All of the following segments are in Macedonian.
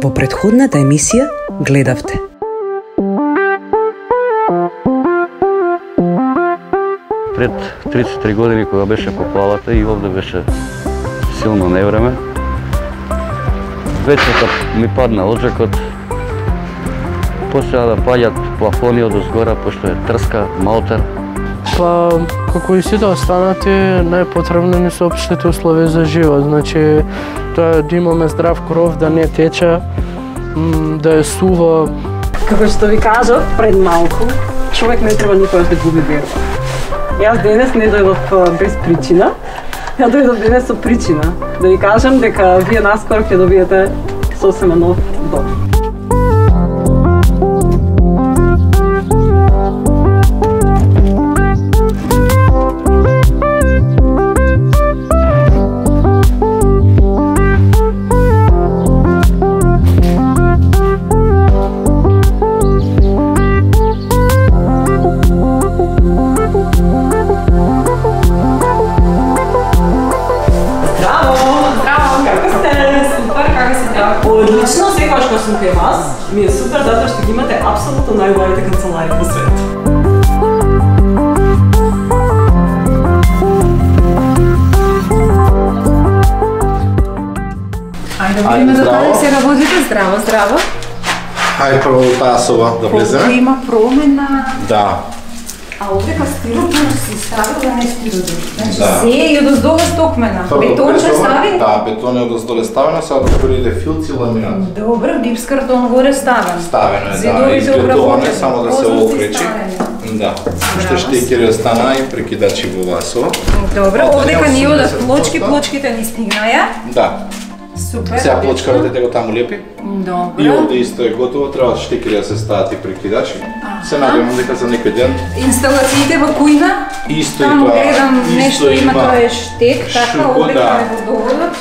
Во предходната емисија гледавте Пред 33 години кога беше поплавата и овде беше силно невреме, вечерта ми падна оджакот, почеа да паѓат плафони од озгора, пошто е трска, маутер. Па, како и сите останати, најпотребно ни се општите услови за живот. Значи, работа, да имаме здрав кров, да не тече, да е суво. Како што ви кажав пред малку, човек не треба никогаш да губи верба. Јас денес не дојдов без причина, ја дојдов денес со причина. Да ви кажам дека вие наскоро ќе добиете сосема нов дом. Соба да влеземе. Има промена. Да. А овдека стиропор си ставил да не стиропор. Значи Да. се и одоздолу стокмена. Бетон ќе стави? Да, бетон е одоздоле ставено, сега отворите филци ламинат. Добро, гипс картон горе ставен. Ставено е, да, Зидовите изградуване, обработени. само да се окречи. Да. Уште штекери остана и прекидачи во васо. Добро, овдека ни одат 80%. плочки, плочките ни стигнаја. Да. Супер. Сега плочкарите го таму лепи. Добро. И овде исто е готово, треба штекери да се стават и прекидачи. Се надевам дека за некој ден Инсталациите во кујна. Исто и Таму тоа. гледам нешто има, има тоа е штек, така, овдека да. ме го доводот.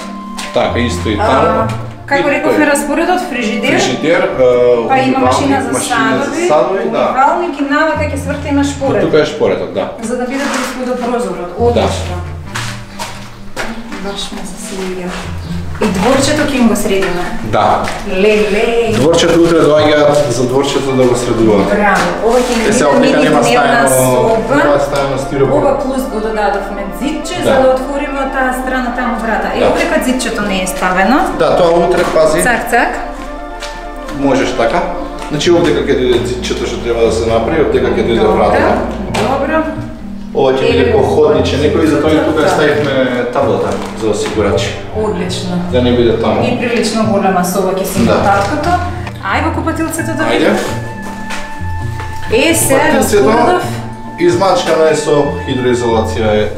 Така, исто и таму. Како И рековме распоредот, фрижидер, Фрижидер, па има машина за машина садови, за садови, да. умивалник и навака ќе сврта има шпоред. Тука е шпоретот, да. За да биде близко до прозорот. Одлично. Баш ме свиѓа. И дворчето ќе им го средиме. Да. Леле. Дворчето утре доаѓа за дворчето да го средува. Браво. Ова ќе Е, ни сега дека нема стајано, е стајано стиропор. Ова плюс го додадовме зидче Да. за да отвориме таа страна таму врата. Е, Да. овдека зидчето не е ставено. Да, тоа утре пази, Цак, цак. можеш така. Значи овдека ќе дојде зидчето што треба да се направи, овдека ќе дојде вратата. Добро. Ова ќе биде походниче некој, затоа и тука ставивме таблата за осигурачи. Одлично. Да не биде таму. И прилично голема соба ќе си Да. таткото. Ај во купатилцето да видим. Е, сега Патилцето разпоредов. измачкано е со хидроизолација е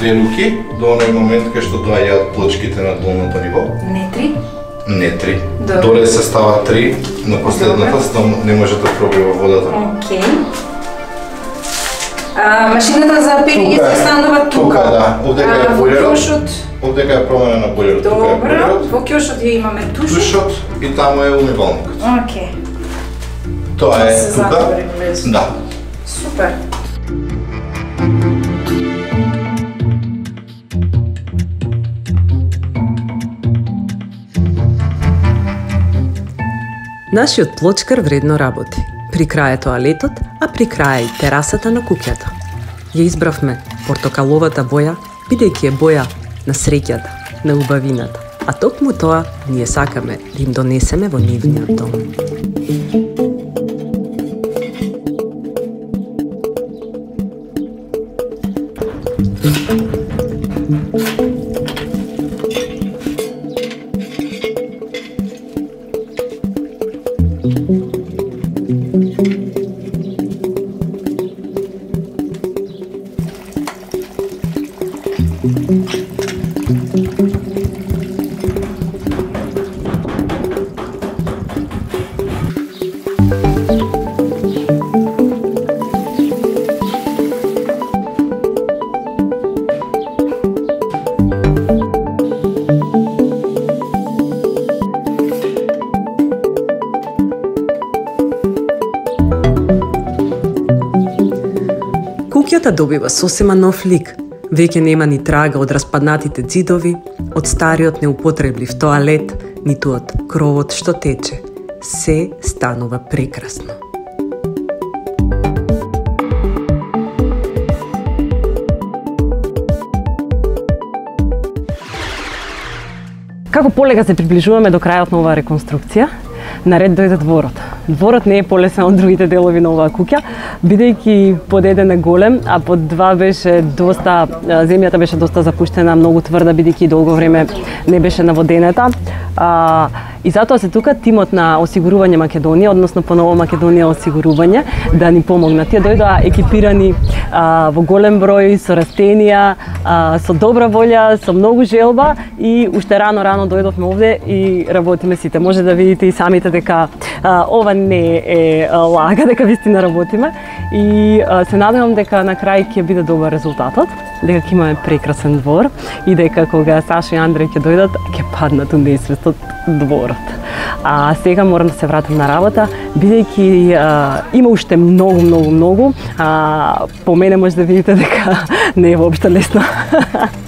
две руки до оној момент кај што доаѓаат плочките на долното ниво. Не три. Не три. Добро. Доле се става три, на последната, за да не може да пробива водата. Окей. А, машината за пени Тука е. се станува тука. Тука, да. Овдека е кјошот. Овдека е променена е Добро. Во кјошот ја имаме тушот. душот и таму е умивалникот. Окей. Тоа е тука. Да. Супер. Нашиот плочкар вредно работи. При крај тоалетот, а при крај и терасата на куќата. Ја избравме портокаловата боја, бидејќи е боја на среќата, на убавината. А токму тоа ние сакаме да им донесеме во нивниот дом. Сосема нов лик. Веќе нема ни трага од распаднатите ѕидови, од стариот неупотреблив тоалет, ниту од кровот што тече. Се станува прекрасно. Како полега се приближуваме до крајот на оваа реконструкција, наред дојде дворот. Дворот не е полесен од другите делови на оваа куќа, бидејќи под еден е голем, а под два беше доста земјата беше доста запуштена, многу тврда бидејќи долго време не беше наводенета. А, и затоа се тука тимот на осигурување Македонија, односно поново Македонија осигурување, да ни помогнат. Тие дојдоа екипирани а, во голем број, со растенија, а, со добра волја, со многу желба и уште рано рано дојдовме овде и работиме сите. Може да видите и самите дека а, ова не е лага, дека вистина работиме и се надевам дека на крај ќе биде добар резултатот, дека ќе имаме прекрасен двор и дека кога Сашо и Андреј ќе дојдат, ќе паднат у несвестот дворот. А сега морам да се вратам на работа, бидејќи има уште многу, многу, многу. А, по мене може да видите дека не е воопшто лесно.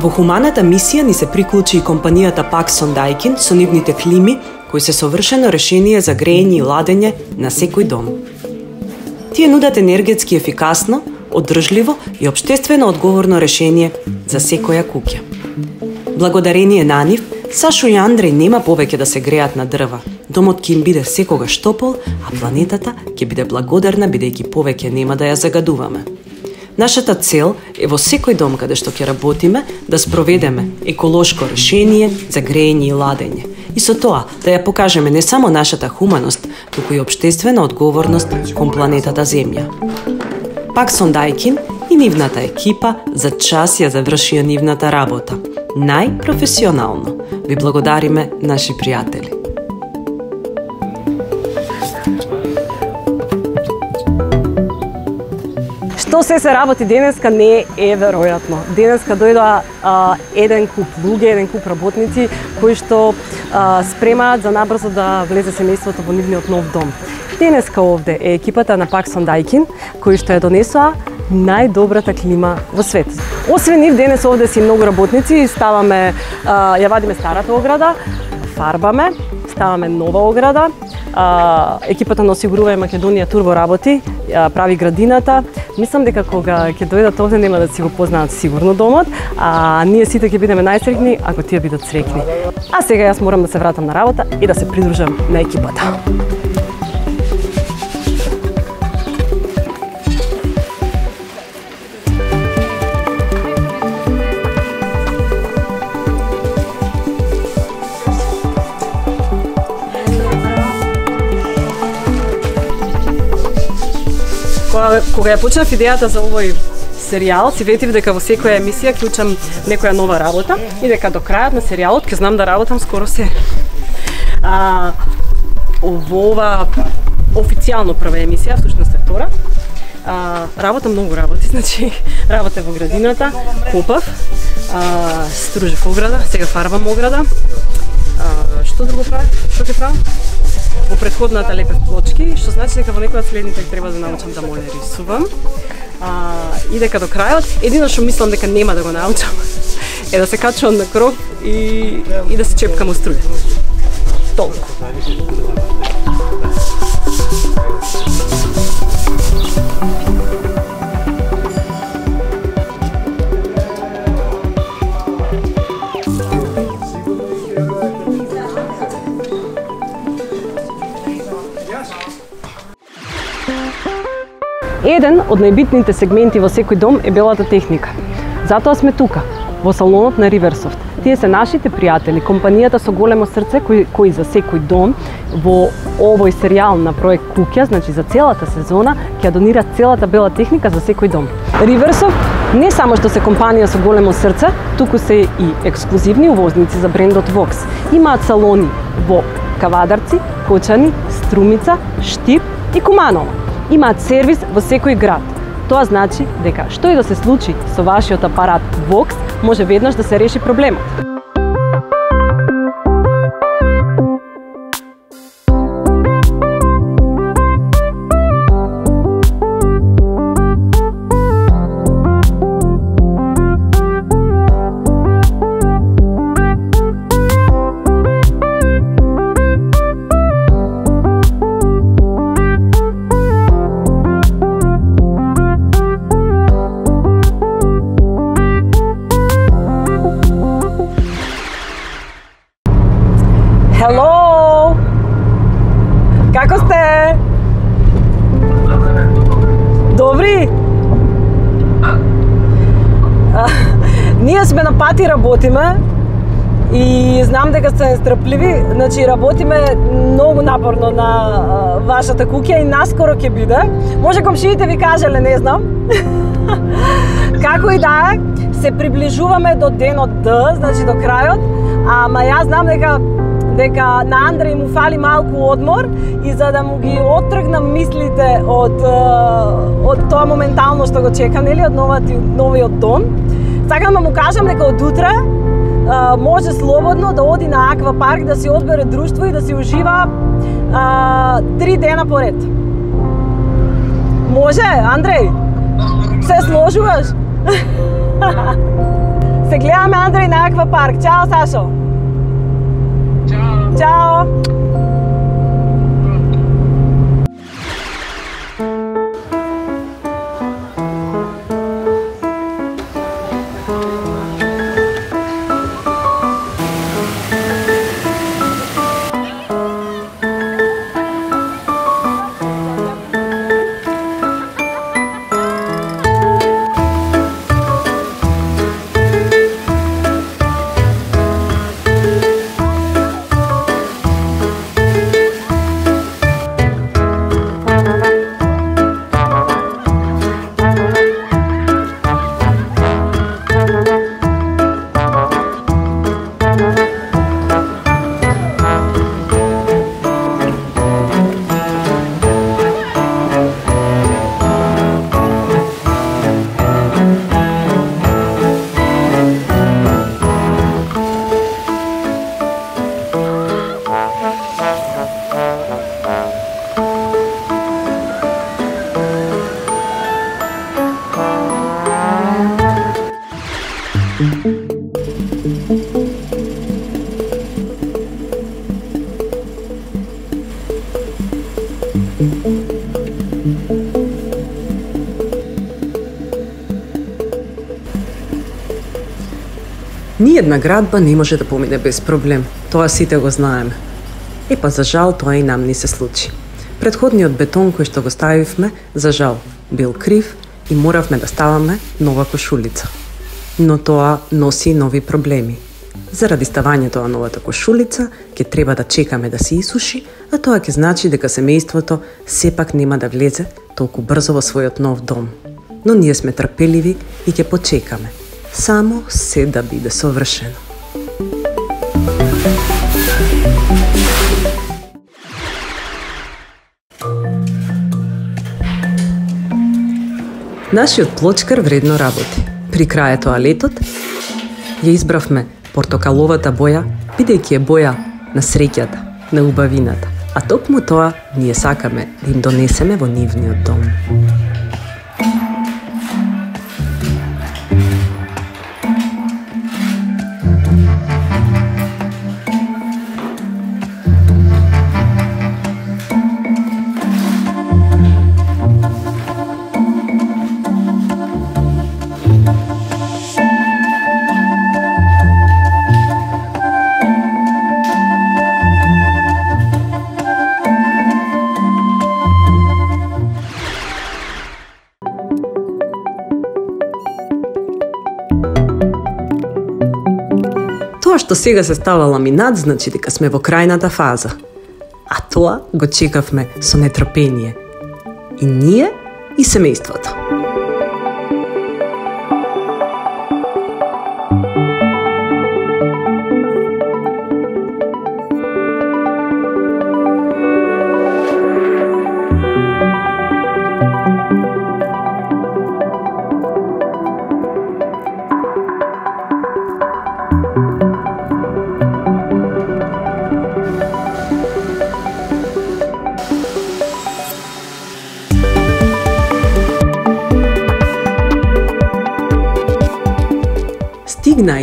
Во хуманата мисија ни се приклучи и компанијата Paxson Daikin со нивните клими, кои се совршено решение за грејење и ладење на секој дом. Тие нудат енергетски ефикасно, одржливо и обштествено одговорно решение за секоја куќа. Благодарение на нив, Сашо и Андреј нема повеќе да се греат на дрва. Домот ќе им биде секогаш топол, а планетата ќе биде благодарна бидејќи повеќе нема да ја загадуваме. Нашата цел е во секој дом каде што ќе работиме да спроведеме еколошко решение за грејење и ладење. И со тоа да ја покажеме не само нашата хуманост, туку и обштествена одговорност кон планетата Земја. Паксон Дајкин и нивната екипа за час ја завршија нивната работа. Најпрофесионално. Ви благодариме, наши пријатели. Што се се работи денеска не е веројатно. Денеска дојдоа а, еден куп луѓе, еден куп работници кои што а, спремаат за набрзо да влезе семејството во нивниот нов дом. Денеска овде е екипата на Паксон Дайкин, кои што ја донесоа најдобрата клима во светот. Освен нив, денес овде си многу работници, ставаме, а, ја вадиме старата ограда, фарбаме, ставаме нова ограда, а, екипата на Осигурувај Македонија Турбо работи, а, прави градината. Мислам дека кога ќе дојдат овде нема да си го познаат сигурно домот, а ние сите ќе бидеме најсрекни ако тие бидат среќни. А сега јас морам да се вратам на работа и да се придружам на екипата. Кога, кога ја почнав идејата за овој серијал, си ветив дека во секоја емисија ќе учам некоја нова работа и дека до крајот на серијалот ќе знам да работам скоро се. А, во ова официјално прва емисија, всушност е втора, а, работа многу работи, значи работа во градината, копав, а, стружев ограда, сега фарбам ограда. А, што друго правам? Што ќе правам? Во предходната лепев плочки, што значи дека во некој од следните треба да научам да моле рисувам. А, и дека до крајот, едино што мислам дека нема да го научам е да се качувам на кров и, и да се чепкам у струја. Толку. Еден од најбитните сегменти во секој дом е белата техника. Затоа сме тука, во салонот на Riversoft. Тие се нашите пријатели, компанијата со големо срце кој кој за секој дом во овој серијал на проект Куќа, значи за целата сезона, ќе донира целата бела техника за секој дом. Riversoft не само што се компанија со големо срце, туку се и ексклузивни увозници за брендот Vox. Имаат салони во Кавадарци, Кочани, Струмица, Штип и Куманово. Имаат сервис во секој град. Тоа значи дека што и да се случи со вашиот апарат Vox, може веднаш да се реши проблемот. Сати работиме и знам дека сте стрпливи, значи работиме многу напорно на а, вашата куќа и наскоро ќе биде. Може комшиите ви кажале, не знам. Како и да е, се приближуваме до денот Д, значи до крајот, ама јас знам дека дека на Андреј му фали малку одмор и за да му ги оттргнам мислите од од тоа моментално што го чека, нели, од новиот новиот дом. Сакам да му кажам дека од утре е, може слободно да оди на Аква парк да си одбере друштво и да си ужива а, три дена поред. Може, Андреј? Се сложуваш? Се гледаме Андреј на Аква парк. Чао, Сашо. Чао. Една градба не може да помине без проблем. Тоа сите го знаеме. Епа за жал тоа и нам ни се случи. Предходниот бетон кој што го ставивме, за жал, бил крив и моравме да ставаме нова кошулица. Но тоа носи нови проблеми. Заради ставањето на новата кошулица, ќе треба да чекаме да се исуши, а тоа ќе значи дека семејството сепак нема да влезе толку брзо во својот нов дом. Но ние сме трпеливи и ќе почекаме. Само се да биде совршено. Нашиот плочкар вредно работи. При крајето алетот ја избравме портокаловата боја, бидејќи е боја на среќата, на убавината. А токму тоа ние сакаме да им донесеме во нивниот дом. Што сега се става ламинат значи дека сме во крајната фаза. А тоа го чекавме со нетрпение. И ние, и семејството.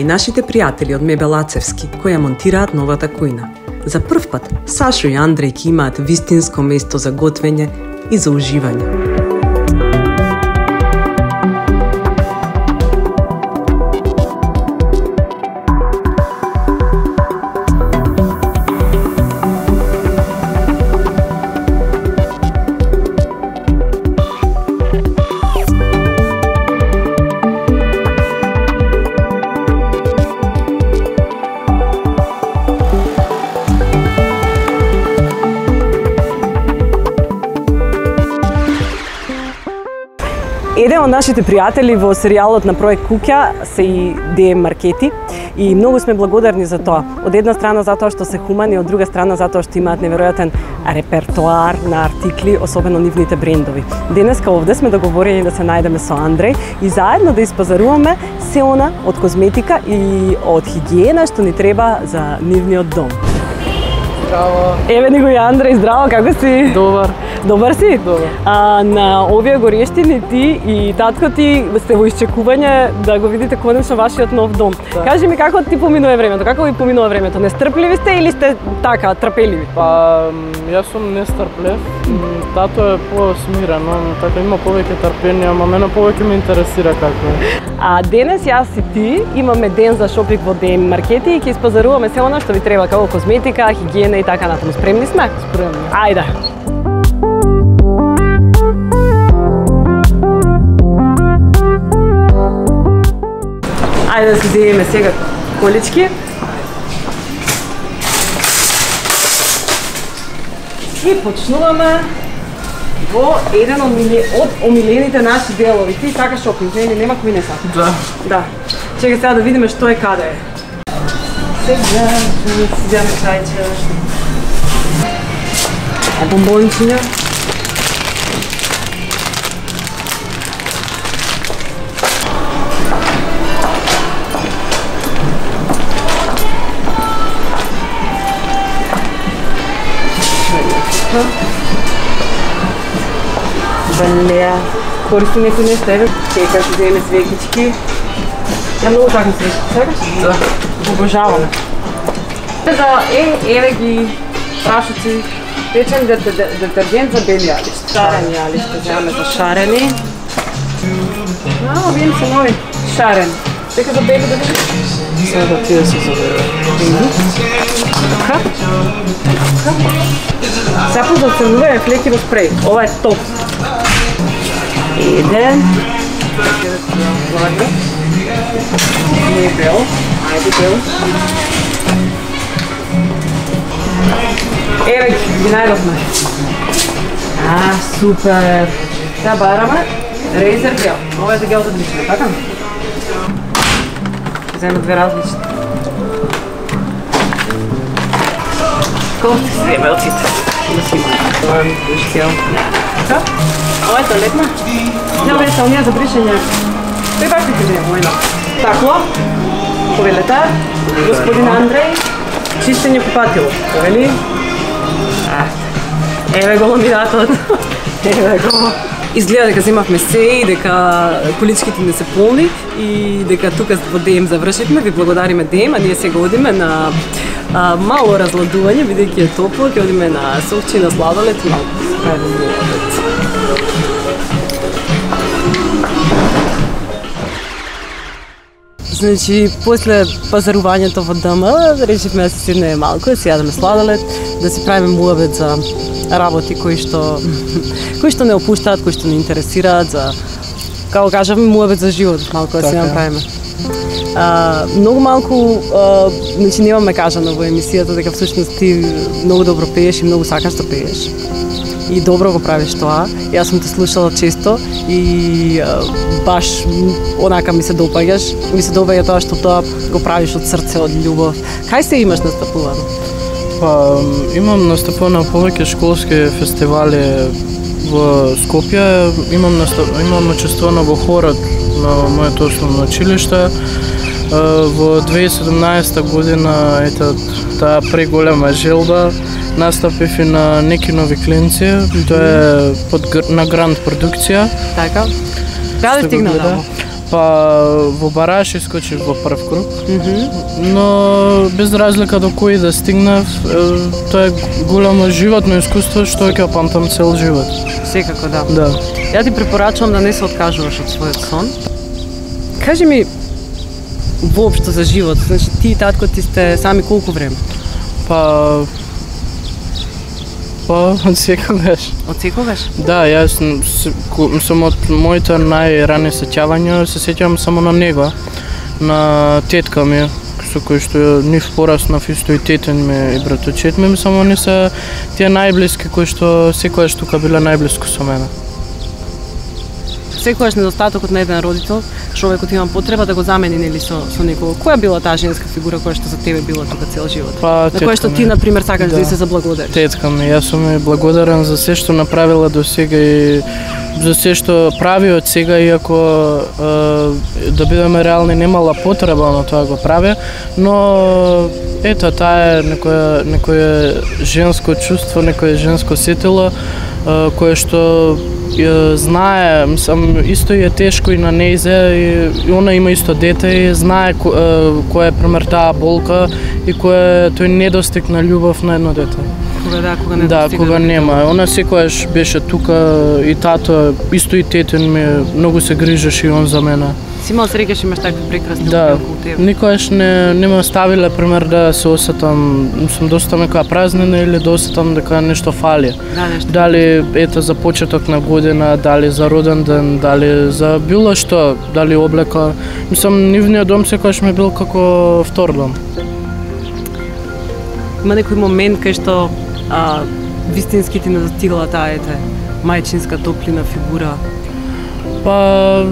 Нашите пријатели од Мебел Ацевски, кои ја монтираат новата кујна. За прв пат, Сашо и Андреј ќе имаат вистинско место за готвење и за уживање. Нашите пријатели во серијалот на проект Куќа се и ДМ Маркети и многу сме благодарни за тоа. Од една страна затоа што се хумани, од друга страна затоа што имаат неверојатен репертоар на артикли, особено нивните брендови. Денеска овде сме договорени да се најдеме со Андреј и заедно да испазаруваме се она од козметика и од хигиена што ни треба за нивниот дом. Здраво, Еве ни го и Андреј, здраво, како си? добар. Добар си? Добар. А, на овие горештини ти и татко ти сте во исчекување да го видите конечно вашиот нов дом. Да. Кажи ми како ти поминува времето? Како ви поминува времето? Нестрпливи сте или сте така трпеливи? Па, јас сум нестрплев. М, Тато е посмирен, он така има повеќе трпение, ама мене повеќе ме интересира како е. А денес јас и ти имаме ден за шопинг во ДМ маркети и ќе испазаруваме се она што ви треба како козметика, хигиена и така натаму. Спремни сме? Спремни. Ајде. Ајде да си земеме сега колички. И почнуваме во еден од, миле, од омилените наши делови. Ти сакаш шопинг, не, не, нема кој не сака. Да. Да. Чекай сега да видиме што е каде е. Сега ќе си вземе крајче. А бомбончиња? Валеа. Користи некој нешто, еве. Чекай, ќе земеме свекички. Ја многу сакам свекички, сакаш? Да. Го обожавам. За е, еве ги прашуци, печен дет- дет- детержент за бели јалишта. Шарени јалишта, земаме за шарени. А, овие се нови. Шарен. Дека за бели да видиш? Сега тие се забере. Така. Сапо за црнување флеки во спреј. Ова е топ. Еден. Ладно. Не е бел. Ајде бел. Еве ги, ги најдовме. А, супер. Сега бараме Razer гел. Ова е за гел за бричане, така? Ќе Земе две различни. Кофти се белците. Да си има. Това е гел. Така? Ова е туалетна. Нема веќе оние за бришење. Тој баш ти кажи војна. Тако, повелете, господин Андреј, чистење по вели. Повели? Еве го ламинатот. Еве го. Изгледа дека земавме се и дека количките не се полни и дека тука во ДМ завршивме. Ви благодариме ДМ, а ние сега одиме на а, мало разладување, бидејќи е топло, ќе одиме на Совчи на сладолет и малку Значи, после пазарувањето во ДМ, решивме да се седнеме малку, да си јадеме сладолет, да си правиме муабет за работи кои што кои што не опуштаат, кои што не интересираат за како кажавме муабет за живот, малку да си Така направиме. А, многу малку, а, значи немаме кажано во емисијата дека всушност ти многу добро пееш и многу сакаш да пееш. И добро го правиш тоа. Јас сум те слушала често и баш онака ми се допаѓаш. Ми се допаѓа тоа што тоа го правиш од срце, од љубов. Кај се имаш настапувано? Па, имам настапувано повеќе школски фестивали во Скопје. Имам настап... имам учествувано во хорот на моето основно училиште. Во 2017 година, ете, таа преголема желба, настапив и на Неки нови клинци. Тоа е под, на гранд продукција. Така? Каде стигна таму? Па во бараш искочив во прв круг, но без разлика до кој да стигнав, тоа е голямо животно искуство што ќе памтам цел живот. Секако да. Да. Ја ти препорачувам да не се откажуваш од својот сон. Кажи ми воопшто за живот. Значи ти и татко ти сте сами колку време? Па Па, од секогаш. Од секогаш? Да, јас сум- од моите најрани сеќавања, се сеќавам само на него, на тетка ми, со кој што нив пораснав исто и тетен ми и браточет ми, само не се тие најблиски кои што секогаш тука биле најблиску со мене. Секогаш недостатокот на еден родител, човекот има потреба да го замени нели со со некого. Која била таа женска фигура која што за тебе била тука цел живот? Па, на која што ти на пример сакаш да, Да. се заблагодариш? Тетка ми, јас сум и благодарен за се што направила до сега и за се што прави од сега, иако е, да бидеме реални немала потреба на тоа го прави, но ето таа е некоја некое женско чувство, некое женско сетило кое што знае, мислам, исто е тешко и на нејзе и, и она има исто дете и знае ко, која е пример таа болка и која е тој недостиг на љубов на едно дете. Кога да, кога не Да, кога нема. Она секогаш беше тука и тато, исто и тетен ми многу се грижеше и он за мене. Си имал среќа што имаш такви прекрасни Да, околу тебе. никогаш не, не ме оставиле, пример, да се осетам, сум доста некоја празнина или да осетам дека нешто фали. Да, нешто. Дали ето за почеток на година, дали за роден ден, дали за било што, дали облека. Мислам, нивниот дом секогаш ми бил како втор дом. Има некој момент кај што а, вистински ти не достигла таа ете мајчинска топлина фигура. Па,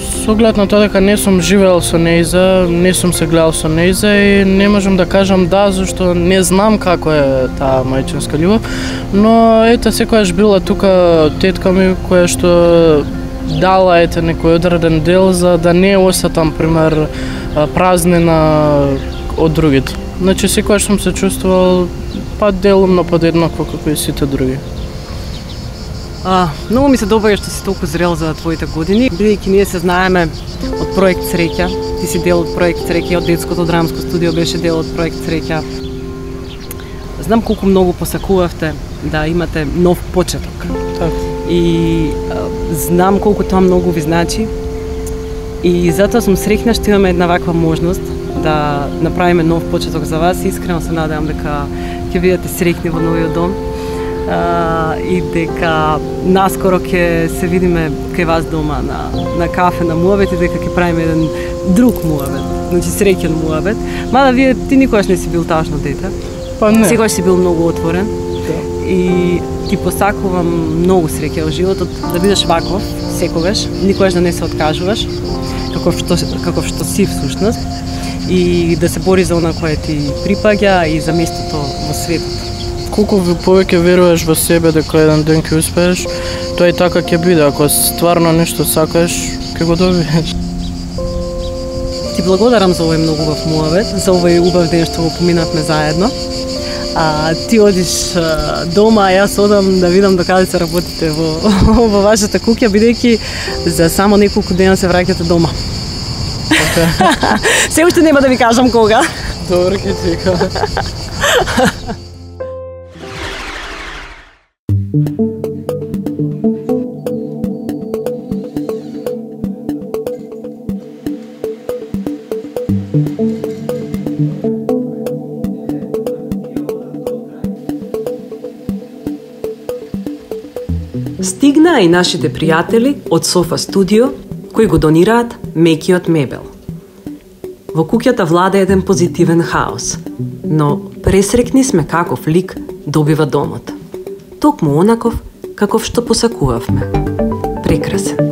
со оглед на тоа дека не сум живеел со нејза, не сум се гледал со нејза и не можам да кажам да, зашто не знам како е таа мајчинска љубов, но ете секогаш била тука тетка ми која што дала ете некој одреден дел за да не осетам пример празнена празнина од другите. Значи секогаш сум се чувствувал па делумно подеднакво како и сите други. А, многу ми се допаѓа што си толку зрел за твоите години, бидејќи ние се знаеме од проект Среќа. Ти си дел од проект Среќа, од детското драмско студио беше дел од проект Среќа. Знам колку многу посакувавте да имате нов почеток. Така. И а, знам колку тоа многу ви значи. И затоа сум среќна што имаме една ваква можност да направиме нов почеток за вас. Искрено се надевам дека ќе бидете среќни во новиот дом а, и дека наскоро ќе се видиме кај вас дома на, на кафе на муабет и дека ќе правиме еден друг муабет, значи среќен муабет. Мада вие ти никогаш не си бил тажно дете. Па не. Секогаш си бил многу отворен. И ти посакувам многу среќа во животот, да бидеш ваков секогаш, никогаш да не се откажуваш, како што како што си всушност и да се бори за она кое ти припаѓа и за местото во светот. колку повеќе веруваш во себе дека еден ден ќе успееш, тоа и така ќе биде. Ако стварно нешто сакаш, ќе го добиеш. Ти благодарам за овој многу убав муавет, за овој убав ден што го поминавме заедно. А ти одиш а, дома, а јас одам да видам до каде се работите во, во вашата куќа, бидејќи за само неколку дена се враќате дома. Се уште нема да ви кажам кога. Добро ќе ти кажам. Стигнаа и нашите пријатели од Софа Студио, кои го донираат мекиот мебел. Во куќата влада еден позитивен хаос, но пресрекни сме каков лик добива домот. Токму онаков каков што посакувавме. Прекрасен.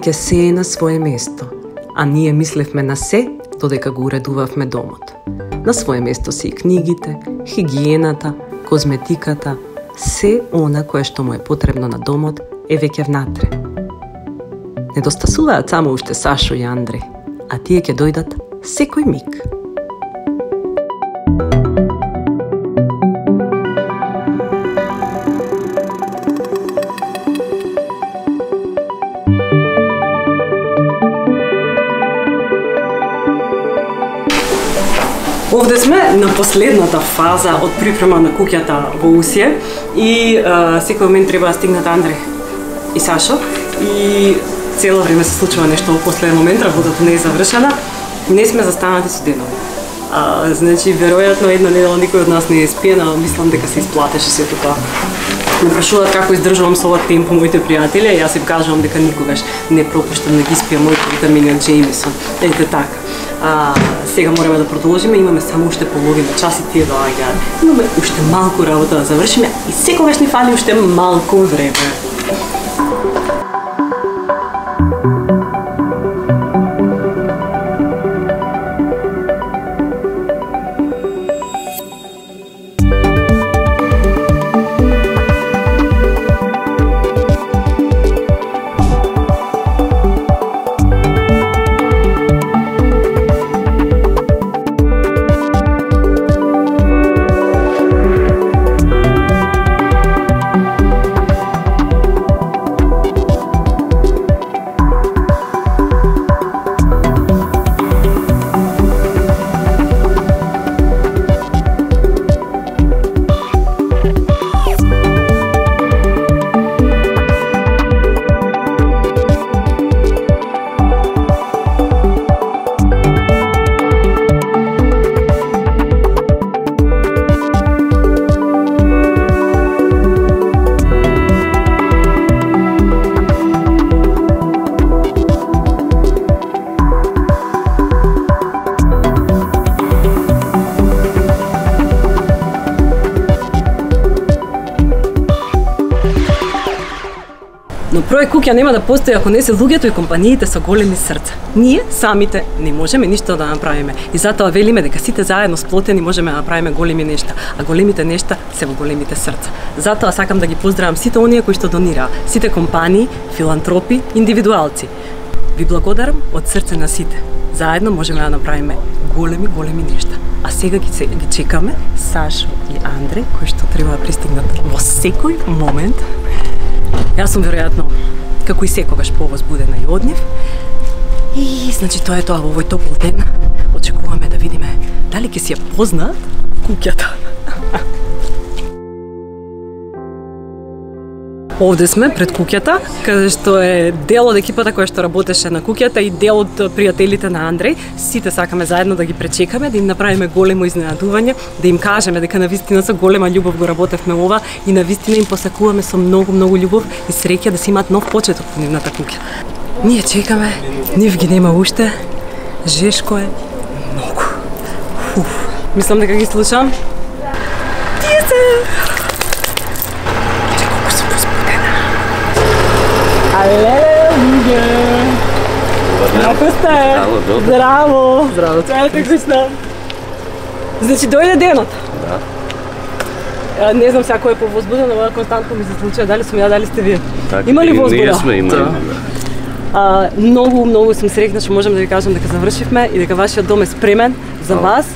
Веќе се е на свое место, а ние мислевме на се додека го уредувавме домот. На свое место се и книгите, хигиената, козметиката, се она кое што му е потребно на домот е веќе внатре. Недостасуваат само уште Сашо и Андре, а тие ќе дојдат секој миг. Овде сме на последната фаза од припрема на куќата во Усие и а, секој момент треба да стигнат Андре и Сашо и цело време се случува нешто во последен момент, работата не е завршена. Не сме застанати со денови. А, значи, веројатно една недела никој од нас не е спиен, а мислам дека се исплатеше сето тоа. Ме прашуваат како издржувам со ова темпо моите пријатели, а јас им кажувам дека никогаш не пропуштам да ги спијам моите витамини од Джеймисон. Ете така. А, сега мораме да продолжиме, имаме само уште половина час и тие доаѓаат. Имаме уште малку работа да завршиме и секогаш ни фали уште малку време. Куќа нема да постои ако не се луѓето и компаниите со големи срца. Ние самите не можеме ништо да направиме и затоа велиме дека сите заедно сплотени можеме да направиме големи нешта, а големите нешта се во големите срца. Затоа сакам да ги поздравам сите оние кои што донираа, сите компании, филантропи, индивидуалци. Ви благодарам од срце на сите. Заедно можеме да направиме големи, големи нешта. А сега ги, ги чекаме Сашо и Андре, кои што треба да пристигнат во секој момент Јас сум веројатно како и секогаш повозбудена и од нив. И значи тоа е тоа во овој топол ден. Очекуваме да видиме дали ќе си ја познаат куќата. Овде сме пред куќата, каде што е дел од екипата која што работеше на куќата и дел од пријателите на Андреј. Сите сакаме заедно да ги пречекаме, да им направиме големо изненадување, да им кажеме дека на вистина со голема љубов го работевме ова и на вистина им посакуваме со многу многу љубов и среќа да си имаат нов почеток во нивната куќа. Ние чекаме, нив ги нема уште. Жешко е многу. Уф, мислам дека ги слушам. Тие се! Колку сум возбудена. Алеле, луѓе! Како сте? Добро. Здраво! Здраво. Чајте кој сте? Значи, дојде денот. Да. А, Не знам сега кој е повозбуден, ова константно ми се случува, дали сум ја, дали сте вие. Така, Има ли возбуда? Ние сме имали. Да. А, многу, многу сум среќна што можам да ви кажам дека завршивме и дека вашиот дом е спремен за вас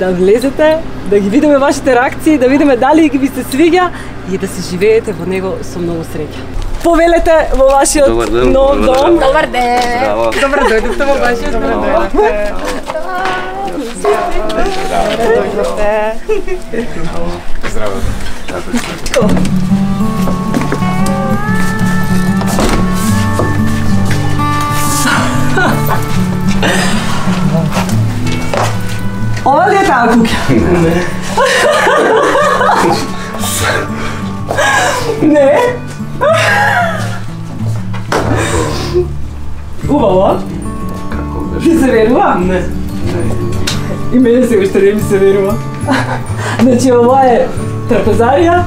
да влезете, да ги видиме вашите реакции, да видиме дали ги ви се свиѓа и да се живеете во него со многу среќа. Повелете во вашиот Добар ден, нов добар дом. ден. Добар ден. Здраво. Добро дојдете во вашиот нов Ova leta ali kuke? Ne. ne? Uva, uva? Kako veš? Ti se verila? Ne. ne. I meni se još ne bi se verila. Znači, ova je trpezarija,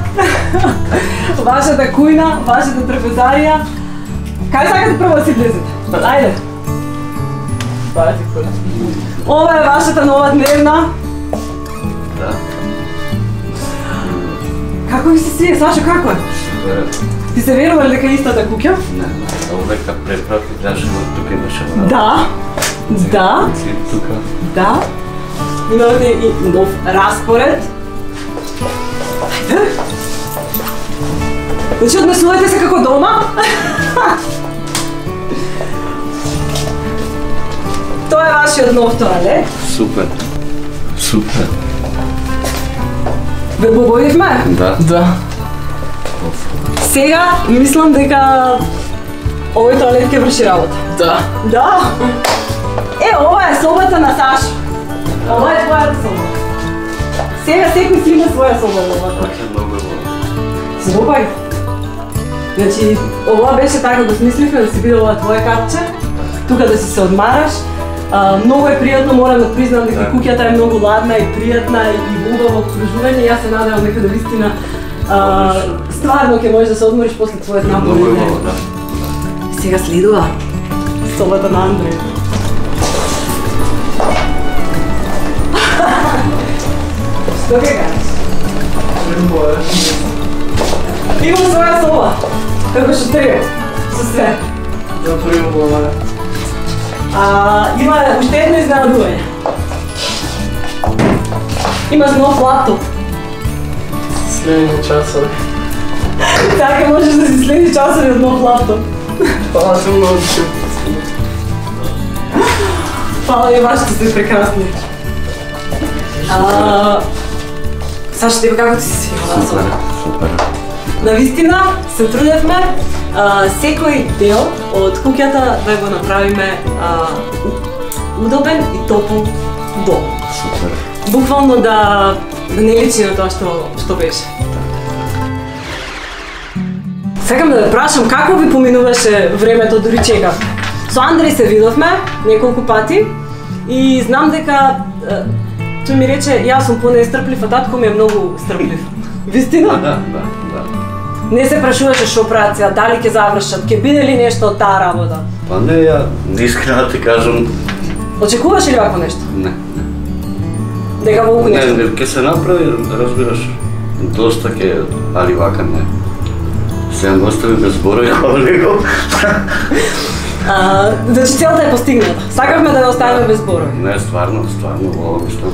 vašata kujna, vašata trpezarija. Kaj sakate prvo si blizati? Ajde. Ова е вашата нова дневна. Да. Како ви се свие, Сашо, како е? Ти се верува ли дека е истата куќа? Не. Овека преправки гледаше во тука имаше. Да. Да. Тука. Да. Имате и нов распоред. Ајде. Значи однесувате се како дома. вашиот нов тоалет. Супер. Супер. Ве побојивме. Да. Да. Сега мислам дека овој тоалет ќе врши работа. Да. Да. Е, ова е собата на Сашо. Ова е твојата соба. Сега секој си има своја соба во оваа. Допаѓа. Значи, ова беше така го смисливме да си биде ова твое капче, тука да си се одмараш. А, многу е пријатно, морам да признам дека Да. куќата е многу ладна и пријатна и убаво окружување. Јас се надевам дека да вистина а, стварно ќе можеш да се одмориш после твојот Многу е да. Сега следува собата на Андреј. Што ќе кажеш? Имам своја соба. Како што треба. Со све. Да правим глава. А, има уште едно изненадување. Имаш нов лаптоп. Следни часови. Така можеш да си следиш часови од нов лаптоп. Фала се многу че. Фала ви вашите сте прекрасни. А, Сашо, тебе како ти се свива Супер. Супер. Навистина се трудевме а, секој дел од куќата да го направиме а, удобен и топол дом. Супер. Буквално да да не личи на тоа што што беше. Сакам да ве прашам како ви поминуваше времето дури чекав. Со Андреј се видовме неколку пати и знам дека тој ми рече јас сум понестрплив, а татко ми е многу стрплив. Вистина? Да, да, да. Не се прашуваше што прават сега, дали ќе завршат, ќе биде ли нешто од таа работа? Па не, ја искрено да ти кажам, Очекуваш ли вакво нешто? не. Дека волку Не, не, ќе се направи, разбираш, доста ќе, али вака не. Се го остави без зборови, хвала него. А, значи целта е постигната. Сакавме да ја оставиме без зборови. Не, стварно, стварно, волам што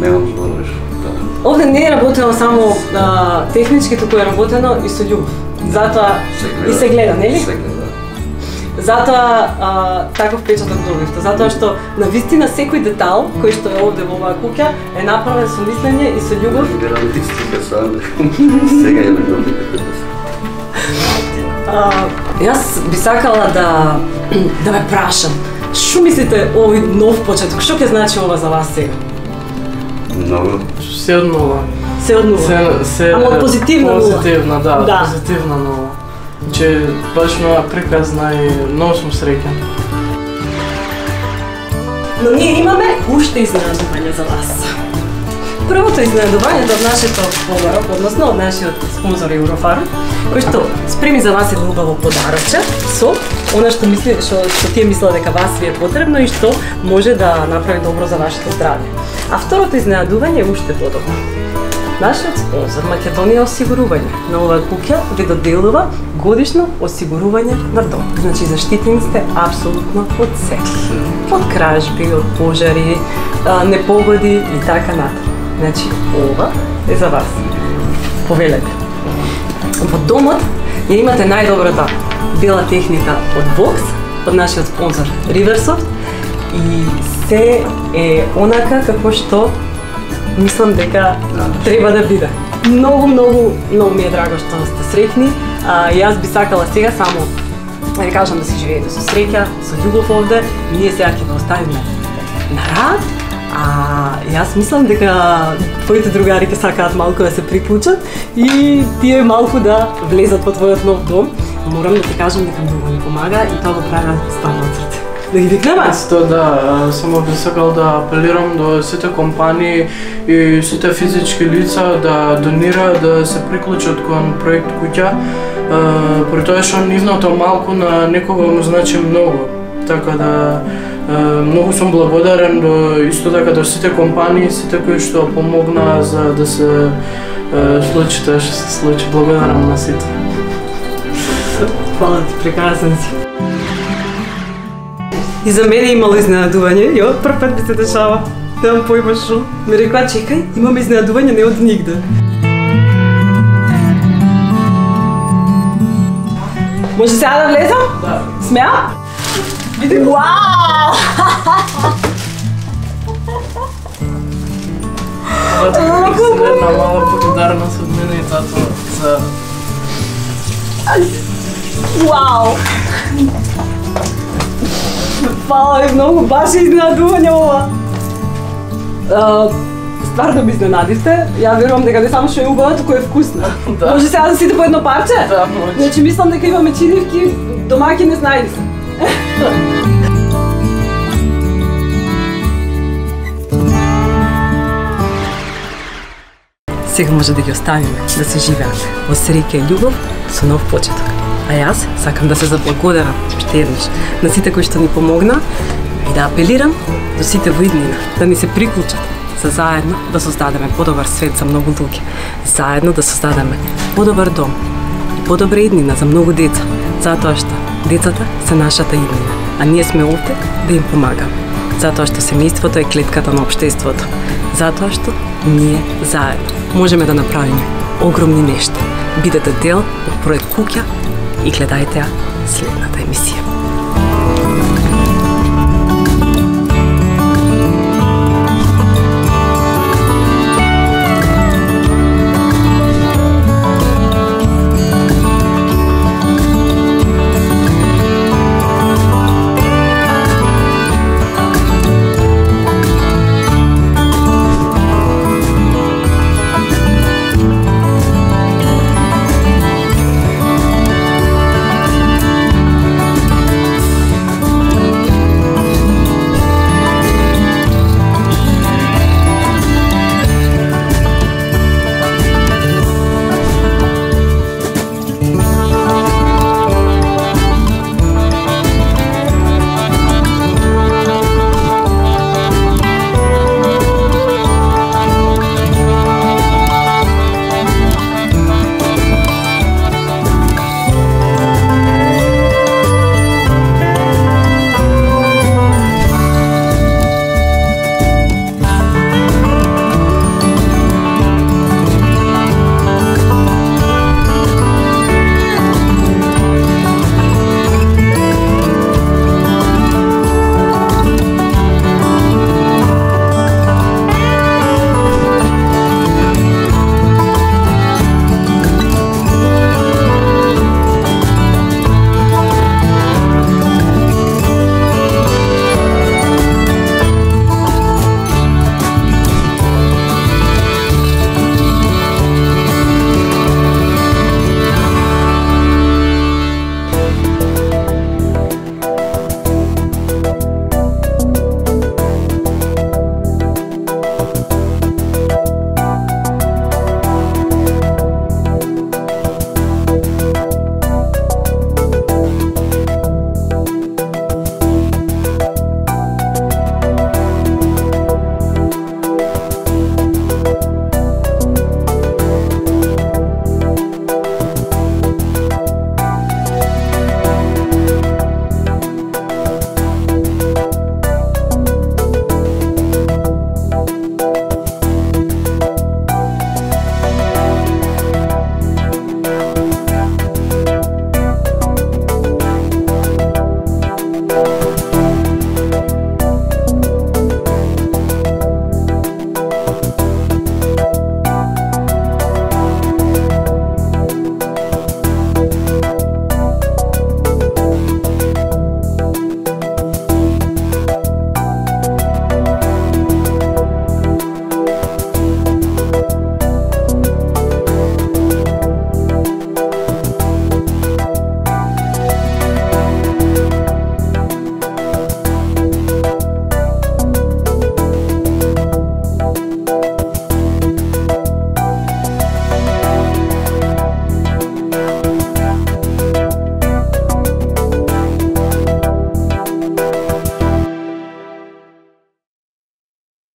немам зборови. Овде не е работено само а, технички, туку е работено и со љубов. Затоа и се гледа, нели? Се гледа. Затоа а, таков печаток добивте, затоа што на вистина секој детал кој што е овде во оваа куќа е направен со мислење и со љубов. Грандистика сам. Сега е. А, јас би сакала да да ме прашам, што мислите овој нов почеток? Што ќе значи ова за вас сега? Многу. Се од нова. Се од нула. Се, се Ама од позитивна. Позитивна, да, Да. позитивна нова. Че баш ме приказна и многу сум среќен. Но ние имаме уште изненадување за вас. Првото изненадување од нашето подарок, односно од нашиот спонзор Еврофарм, кој што спреми за вас едно убаво подароче со она што мисли што, што тие мислат дека вас ви е потребно и што може да направи добро за вашето здравје. А второто изненадување е уште подобро. Нашиот спонзор Македонија осигурување на оваа куќа ви доделува годишно осигурување на дом. Значи заштитени сте апсолутно од се. Од кражби, од пожари, непогоди и така натаму. Значи ова е за вас. Повелете. Во домот ја имате најдобрата бела техника од Vox, од нашиот спонзор Riversoft и се е онака како што мислам дека треба да биде. Многу, многу, многу ми е драго што сте среќни. А, јас би сакала сега само да ви кажам да си живеете со среќа, со љубов овде. Ние сега ќе го оставиме на рад, а јас мислам дека твоите другари ќе сакаат малку да се приклучат и тие малку да влезат во твојот нов дом. Морам да ти кажам дека многу ми помага и тоа го правам стално од срце. Да ги викнеме? Исто да, само би сакал да апелирам до сите компании и сите физички лица да донираат да се приклучат кон проект куќа, а, што нивното малку на некого му значи многу. Така да многу сум благодарен до исто така до сите компании, сите кои што помогнаа за да се случи тоа што се случи. Благодарам на сите. Фала ти, прекрасен си. И за мене имало изненадување, и од прв пат ми се дешава. Немам појма шо. Ми рекла, чекај, имаме изненадување не од нигде. Може сега да влезам? Да. Смеа? Вау! Ти една мала благодарност од мене и тато за Вау! Фала ви многу, баш е изненадување ова. Стварно ми изненадивте. Ја верувам дека не само што е убава, туку е вкусна. Да. Може сега да сите по едно парче? Да, може. Значи мислам дека имаме чинивки, домаки не знајди се. Сега може да ги оставиме да се живеат. Во среќа и љубов со нов почеток. А јас сакам да се заблагодарам уште еднаш на сите кои што ни помогна и да апелирам до сите во иднина да ни се приклучат за заедно да создадеме подобар свет за многу луѓе, заедно да создадеме подобар дом и подобра иднина за многу деца, затоа што децата се нашата иднина, а ние сме овде да им помагаме. Затоа што семејството е клетката на општеството. Затоа што ние заедно можеме да направиме огромни нешта. Бидете дел од проект Куќа и гледајте ја следната емисија.